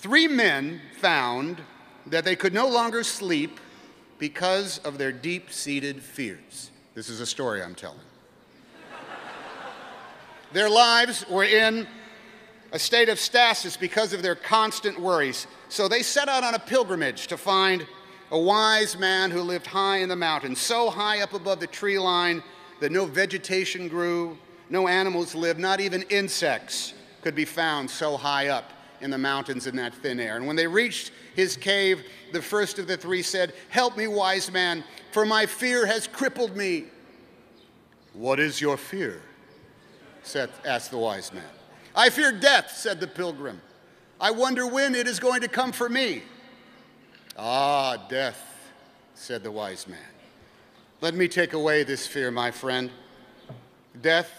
Three men found that they could no longer sleep because of their deep seated fears. This is a story I'm telling. their lives were in a state of stasis because of their constant worries. So they set out on a pilgrimage to find a wise man who lived high in the mountains, so high up above the tree line that no vegetation grew, no animals lived, not even insects could be found so high up in the mountains in that thin air. And when they reached his cave, the first of the three said, Help me, wise man, for my fear has crippled me. What is your fear? Said, asked the wise man. I fear death, said the pilgrim. I wonder when it is going to come for me. Ah, death, said the wise man. Let me take away this fear, my friend. Death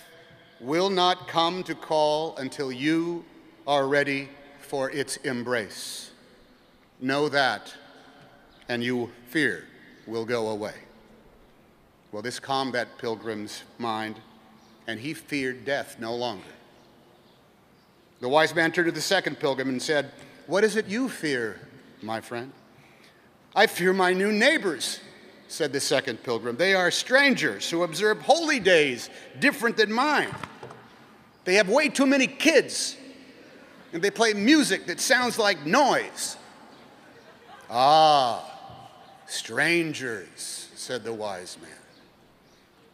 will not come to call until you are ready for its embrace. Know that, and you fear will go away. Well, this calmed that pilgrim's mind, and he feared death no longer. The wise man turned to the second pilgrim and said, What is it you fear, my friend? I fear my new neighbors, said the second pilgrim. They are strangers who observe holy days different than mine. They have way too many kids, and they play music that sounds like noise. Ah, strangers, said the wise man.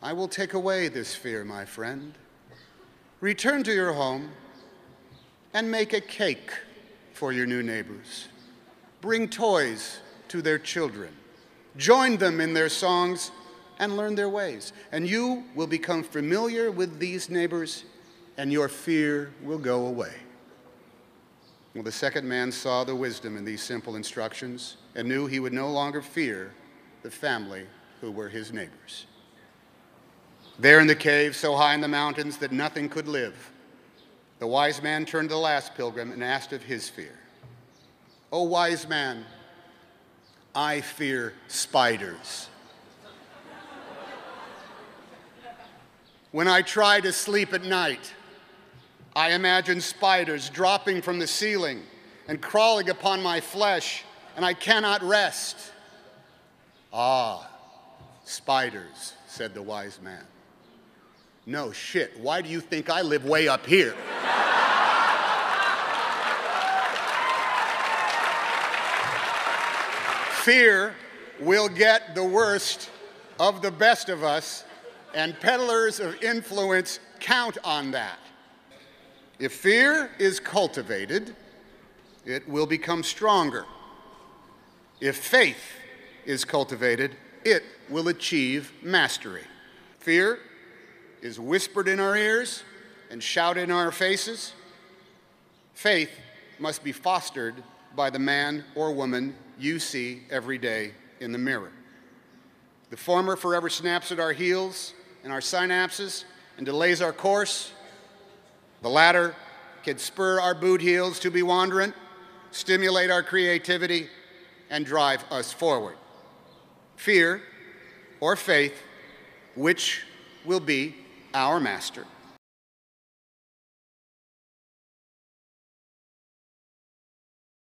I will take away this fear, my friend. Return to your home and make a cake for your new neighbors. Bring toys to their children. Join them in their songs and learn their ways. And you will become familiar with these neighbors, and your fear will go away. Well, the second man saw the wisdom in these simple instructions and knew he would no longer fear the family who were his neighbors. There in the cave, so high in the mountains that nothing could live, the wise man turned to the last pilgrim and asked of his fear. O wise man, I fear spiders. when I try to sleep at night, I imagine spiders dropping from the ceiling and crawling upon my flesh, and I cannot rest. Ah, spiders, said the wise man. No shit, why do you think I live way up here? Fear will get the worst of the best of us, and peddlers of influence count on that. If fear is cultivated, it will become stronger. If faith is cultivated, it will achieve mastery. Fear is whispered in our ears and shouted in our faces. Faith must be fostered by the man or woman you see every day in the mirror. The former forever snaps at our heels and our synapses and delays our course. The latter can spur our boot heels to be wandering, stimulate our creativity, and drive us forward. Fear or faith, which will be our master?